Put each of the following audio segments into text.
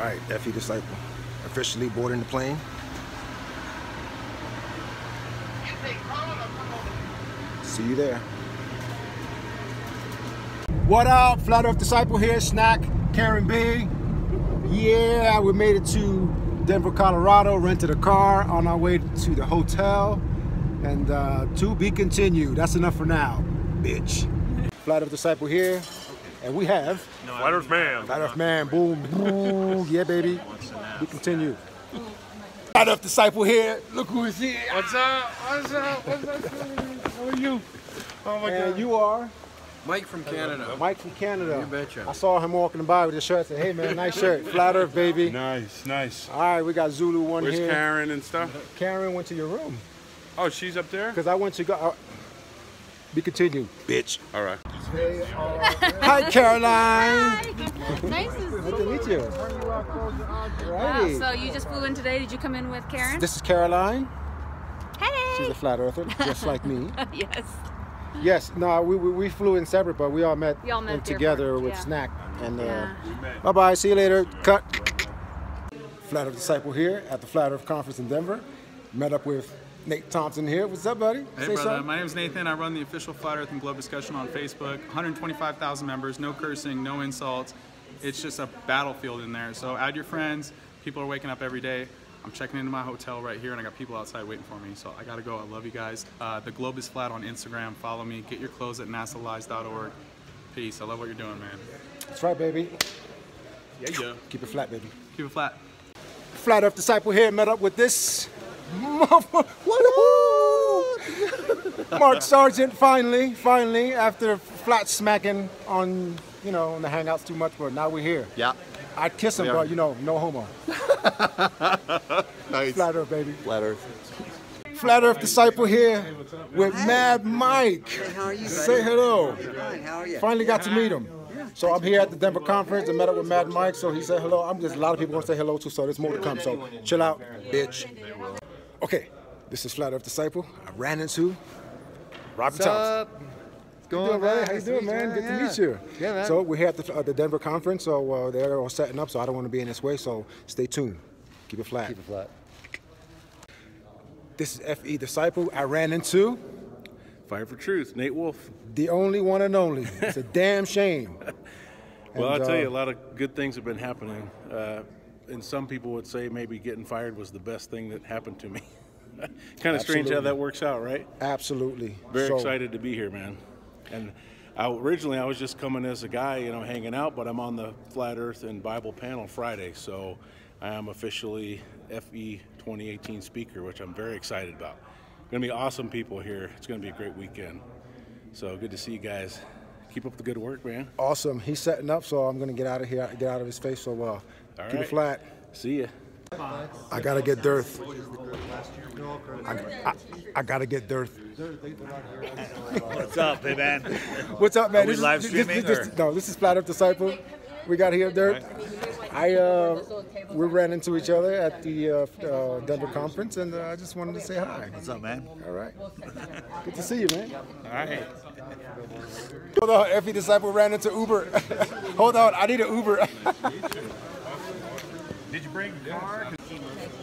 All right, FE Disciple, officially boarding the plane. See you there. What up, Flat Earth Disciple here, Snack, Karen B. Yeah, we made it to Denver, Colorado, rented a car on our way to the hotel. And uh, to be continued. That's enough for now, bitch. Flat Earth Disciple here, and we have Flat Earth Man. Flat Earth Man, boom, boom, yeah, baby. We continue. Flat Earth Disciple here. Look who is here. What's up? What's up? What's up? How are you? Oh my And god. you are Mike from Canada. Mike from Canada. You betcha. I saw him walking by with his shirt. Said, "Hey man, nice shirt, Flat Earth, baby." Nice, nice. All right, we got Zulu one Where's here. Karen and stuff? Karen went to your room Oh, she's up there? because I went to go. Uh, be continued, bitch. All right. Hi, Caroline. nice to Good to meet you. Wow, so you just flew in today. Did you come in with Karen? This is Caroline. hey. She's a flat earther, just like me. yes. Yes, no, we, we, we flew in separate, but we all met, We all met in at the together airport, with yeah. Snack. And uh, Yeah. bye bye, see you later. Cut. Flat Earth Disciple here at the Flat Earth Conference in Denver. Met up with Nate Thompson here. What's up, buddy? Hey, Say brother. something. My name is Nathan. I run the official Flat Earth and Globe discussion on Facebook. 125,000 members, no cursing, no insults. It's just a battlefield in there. So add your friends. People are waking up every day. I'm checking into my hotel right here, and I got people outside waiting for me. So I gotta go. I love you guys. Uh, the Globe is flat on Instagram. Follow me. Get your clothes at nasalies.org. Peace. I love what you're doing, man. That's right, baby. Yeah, yeah. Keep it flat, baby. Keep it flat. Flat Earth Disciple here met up with this. Woohoo! Mark Sargent finally, finally, after flat smacking on, you know, on the hangouts too much, but now we're here. Yeah. I'd kiss him, We are. but you know, no homo. Nice. Flat Earth, baby. Flat Earth. Flat Earth Disciple here with Mad Mike. How are you? Say hello. Fine. How are you? Finally got to meet him. So I'm here at the Denver conference and met up with Mad Mike. So he said hello. I'm just a lot of people want to say hello too. So there's more to come. So chill out, bitch. Okay, this is Flat Earth Disciple. I ran into Robbie Thompson. up? How you doing. How you doing, man? Good to meet you. Yeah, man. So we're here at the, uh, the Denver conference. So uh, they're all setting up. So I don't want to be in this way. So stay tuned. Keep it flat. Keep it flat. This is FE Disciple. I ran into Fire for Truth, Nate Wolf. the only one and only. It's a damn shame. Well, And, I'll tell you, uh, a lot of good things have been happening. And some people would say maybe getting fired was the best thing that happened to me. kind of strange how that works out, right? Absolutely. Very So- excited to be here, man. And I, originally, I was just coming as a guy, you know, hanging out, but I'm on the Flat Earth and Bible panel Friday, so I am officially FE 2018 speaker, which I'm very excited about. Going to be awesome people here. It's going to be a great weekend. So good to see you guys. Keep up the good work, man. Awesome. He's setting up, so I'm gonna get out of here, get out of his face. So uh, All keep it flat. See ya. I gotta get Dirth. I, I, I gotta get Dirth. What's up, hey man? What's up, man? Are we This is- live this- streaming, this- or? no, this is Flat Earth Disciple. We got here, Dirk. I uh, we ran into each other at the uh, uh, Denver conference, and uh, I just wanted to say hi. What's up, man? All right. Good to see you, man. All right. Hold on, FE Disciple ran into Uber. Hold on, I need an Uber. Did you bring the car?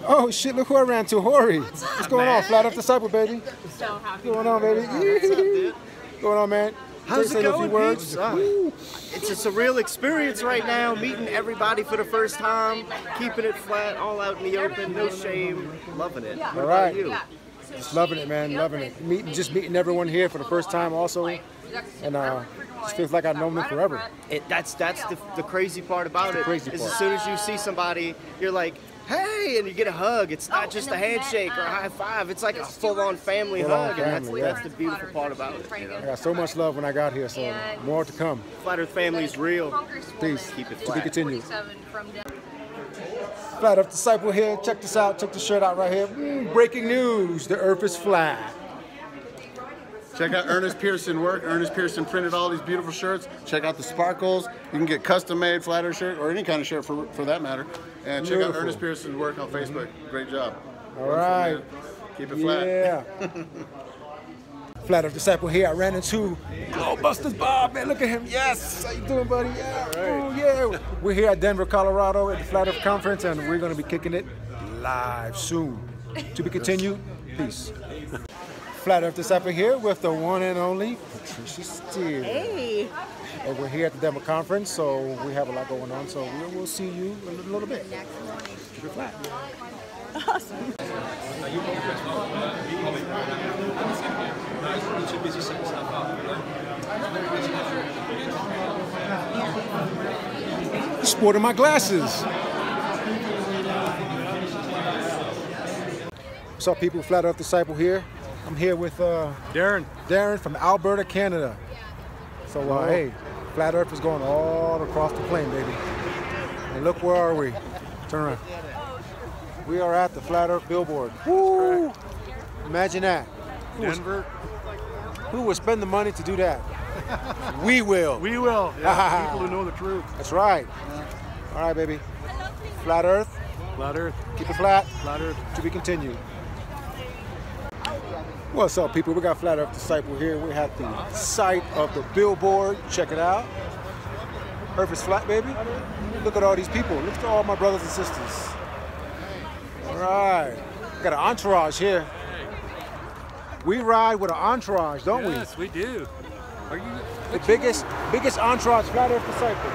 oh shit! Look who I ran to, Hori. What's, going on, Flat Earth Disciple, baby? So happy. What's going on, baby? What's going on, man? How's Say it going, words. peeps? Uh, It's a surreal experience right now, meeting everybody for the first time, keeping it flat, all out in the open, no shame, loving it. What All about you? Just loving it, man. Loving it. Meeting, just meeting everyone here for the first time, also, and uh, it feels like I've known them forever. It, that's that's the, the crazy part about it. crazy is part. as soon as you see somebody, you're like, hey, and you get a hug. It's not just a handshake or a high five. It's like a full-on family Full-on hug, and that's, yeah. that's the beautiful part about it. You I got so much love when I got here, so more to come. Flat Earth family's real. Peace. Keep it To be flat. continued. Flat Earth Disciple here. Check this out. Check the shirt out right here. Mm, breaking news: the Earth is flat. Check out Ernest Pearson work. Ernest Pearson printed all these beautiful shirts. Check out the sparkles. You can get custom made flat earth shirt or any kind of shirt for, for that matter. And check Beautiful. out Ernest Pearson's work on Facebook. Great job. All right. Keep it flat. Yeah. Flat Earth Disciple here. I ran into Globebusters Bob, man. Look at him. Yes. How you doing, buddy? Yeah. Oh, yeah, Yeah, we're here at Denver, Colorado at the Flat Earth Conference, and we're going to be kicking it live soon. To be continued. Peace. Flat Earth Disciple here with the one and only Patricia Steere. Hey. And we're here at the Denver Conference, so we have a lot going on. So we will see you in a little, little bit. Keep it flat. Awesome. Sporting my glasses. What's up, people? Flat Earth Disciple here. I'm here with uh, Darren. Darren from Alberta, Canada. So, uh, hey, Flat Earth is going all across the plain, baby. And look, where are we? Turn around. We are at the Flat Earth Billboard. Woo! Imagine that. Who was- Denver. Who would spend the money to do that? we will. We will. Yeah, people who know the truth. That's right. All right, baby. Flat Earth. Flat Earth. Keep it flat. Flat Earth. To be continued. What's up, people? We got Flat Earth Disciple here. We have the site of the billboard. Check it out. Earth is flat, baby. Look at all these people. Look at all my brothers and sisters. All right. Got an entourage here. We ride with an entourage, don't we? Yes, we do. Are you? The biggest, biggest entourage, Flat Earth Disciple.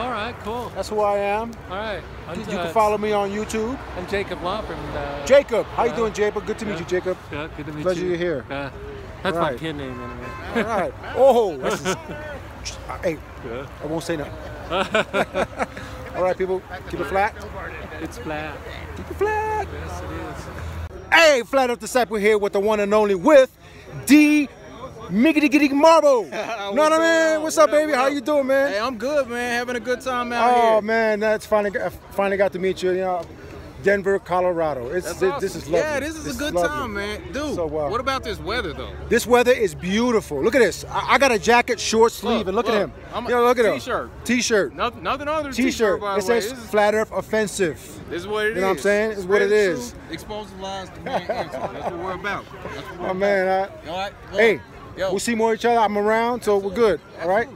All right, cool. That's who I am. All right. I'm, You you uh, can follow me on YouTube. I'm Jacob Law from. Uh, Jacob, how you uh, doing, Jacob? Good to meet you, Jacob. Yeah, good to meet Pleasure you. you're here. That's Right. my kid name anyway. All right. Oh, that's just, hey. I won't say nothing. All right, people, keep it flat. It's flat. Keep it flat. Yes, it is. Hey, Flat Earth Disciple here with the one and only with D. Miggity Giddy Marble. know what I mean? What's up, baby? How you doing, man? Hey, I'm good, man. Having a good time out Oh here. man, that's finally I finally got to meet you. You know, Denver, Colorado. It's this, awesome. this is lovely. Yeah, this is a good lovely. time, man. Dude, So, uh, what about this weather, though? This weather is beautiful. Look at this. I, I got a jacket, short sleeve, Look, and look, at him. I'm a Yo, look at him. t-shirt. T-shirt. Nothing, nothing other T-shirt. It says is, Flat Earth offensive. this is what it is. You know what I'm saying? It's what it is. it the is. truth, Expose the lies, demand answers. That's what we're about. That's what we're Oh about. man, All right, I, look. hey, Yo. we'll see more each other. I'm around, so we're good. All right.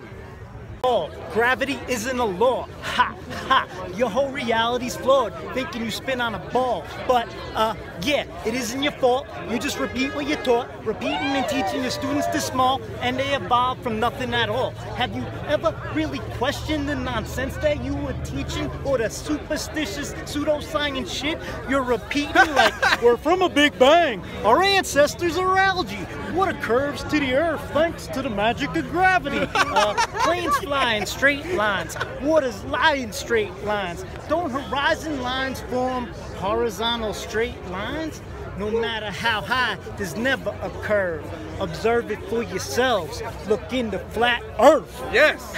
Oh, gravity isn't a law. Ha ha. Your whole reality's flawed, thinking you spin on a ball. But uh, yeah, it isn't your fault. You just repeat what you're taught, repeating and teaching your students to small, and they evolve from nothing at all. Have you ever really questioned the nonsense that you were teaching, or the superstitious pseudoscience shit you're repeating? Like we're from a big bang. Our ancestors are algae. What curves to the earth thanks to the magic of gravity. Uh, planes fly in straight lines. Waters lie in straight lines. Don't horizon lines form horizontal straight lines? No matter how high, there's never a curve. Observe it for yourselves. Look into flat Earth. Yes.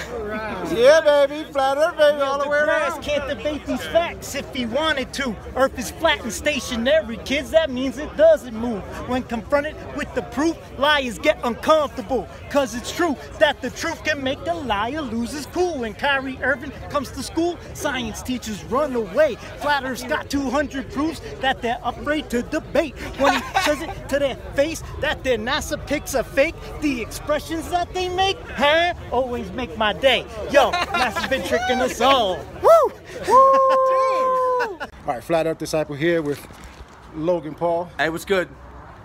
Yeah, baby. Flat Earth, baby, all the way Grass around. can't debate these facts if he wanted to. Earth is flat and stationary, kids. That means it doesn't move. When confronted with the proof, liars get uncomfortable. Cause it's true that the truth can make the liar lose his cool. When Kyrie Irving comes to school, science teachers run away. Flat Earth's got 200 proofs that they're afraid to debate. When he says it to their face that their NASA pics are fake, the expressions that they make, huh, always make my day. Yo, NASA's been tricking us all. Woo! All right, Flat Earth Disciple here with Logan Paul. Hey, what's good?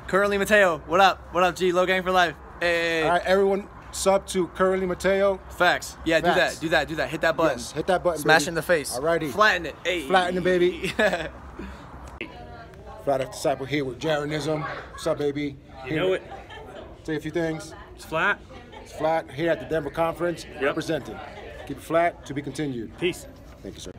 Currently Mateo. What up? What up, G? Low gang for life. Hey. All right, everyone, sub to Curly Mateo. Facts. Yeah, do that. Do that. Do that. Hit that button. Yes, hit that button. Smash baby. in the face. Alrighty. Flatten it. Hey. Flatten it, baby. Flat Earth Disciple here with Jeranism. What's up, baby? You know it. Say a few things. It's flat. It's flat here at the Denver Conference, representing. Keep it flat to be continued. Peace. Thank you, sir.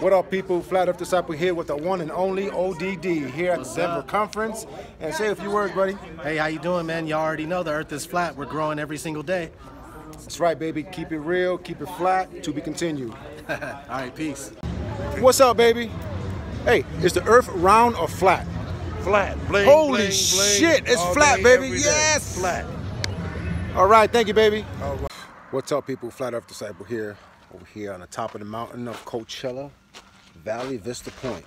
What up, people? Flat Earth Disciple here with the one and only ODD here at the Denver Conference. And say a few words, buddy. Hey, how you doing, man? You already know the Earth is flat. We're growing every single day. That's right, baby. Keep it real, keep it flat to be continued. All right, peace. What's up, baby? Hey, is the Earth round or flat? Flat. Bling, Holy bling, bling, shit, it's all flat, day, baby. every day. Yes. Flat. All right, thank you, baby. What's up, people? Flat Earth Disciple here, over here on the top of the mountain of Coachella, Valley Vista Point.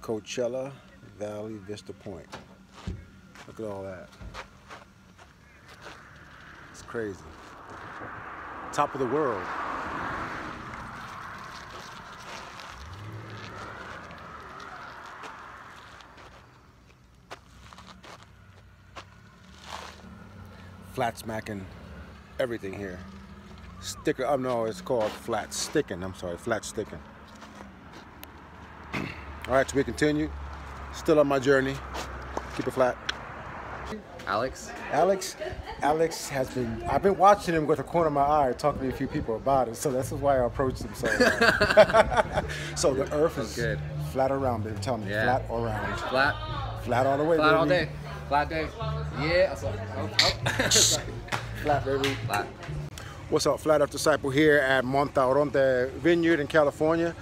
Coachella, Valley Vista Point. Look at all that. It's crazy. Top of the world. Flat smacking everything here. Sticker, oh no, it's called flat sticking. I'm sorry, flat sticking. All right, so we continue. Still on my journey. Keep it flat. Alex. Alex, Alex has been. I've been watching him with the corner of my eye, talking to a few people about it. So this is why I approached him. So, so the Earth is good. flat around, baby. Tell me, Yeah. flat or round? Flat. Flat all the way, Flat all day. Flat day. Yeah. Oh, oh. Flat, baby. Flat. What's up, Flat Earth Disciple here at Montaoronte Vineyard in California.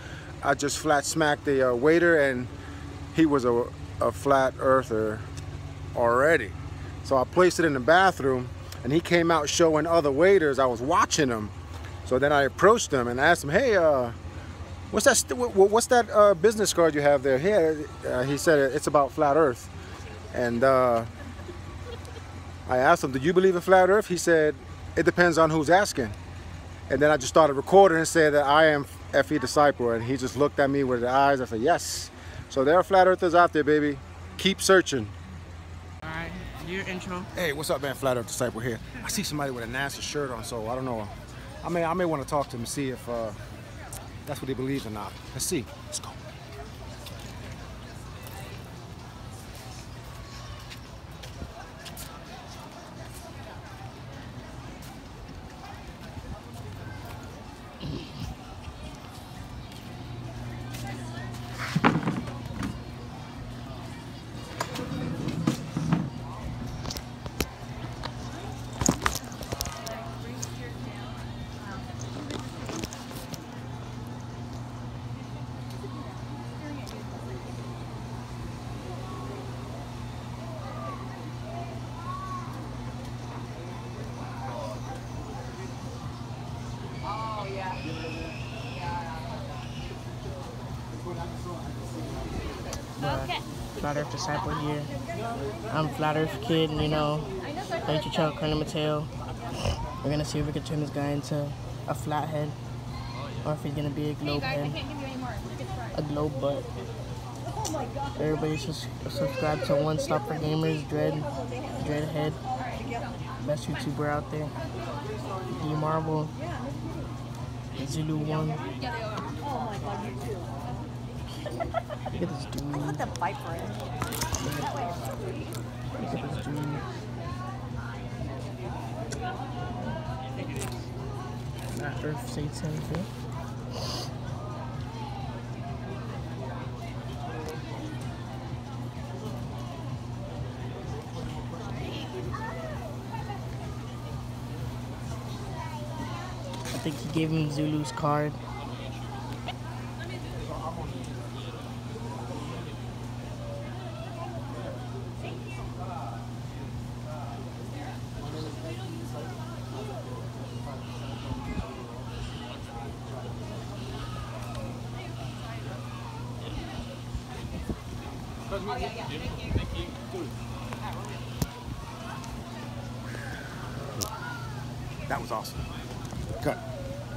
I just flat smacked the uh, waiter, and he was a, a flat earther already. So I placed it in the bathroom, and he came out showing other waiters. I was watching him. So then I approached him and asked him, "Hey, uh, what's that? What's that uh, business card you have there?" Here, uh, he said it's about flat Earth, and uh, I asked him, "Do you believe in flat Earth?" He said, "It depends on who's asking." And then I just started recording and said that I am FE disciple, and he just looked at me with the eyes. I said, "Yes." So there are flat earthers out there, baby. Keep searching. Alright, your intro. Hey, what's up, man? Flat Earth Disciple here. I see somebody with a NASA shirt on, so I don't know. I may, I may want to talk to him and see if uh, that's what he believes or not. Let's see. Let's go. Flat Earth Disciple here. I'm Flat Earth Kid, you know. Used to check Colonel Mateo. We're gonna see if we can turn this guy into a flathead. Or if he's gonna be a globe head. A globe butt. Everybody sus- subscribe to One Stop for Gamers, Dread, Dreadhead. Best YouTuber out there. D Marvel. Zulu One. Look at this dude. I'll let them fight. Look at this dude. Not Earth Satan too. I think he gave him Zulu's card. That yeah, awesome.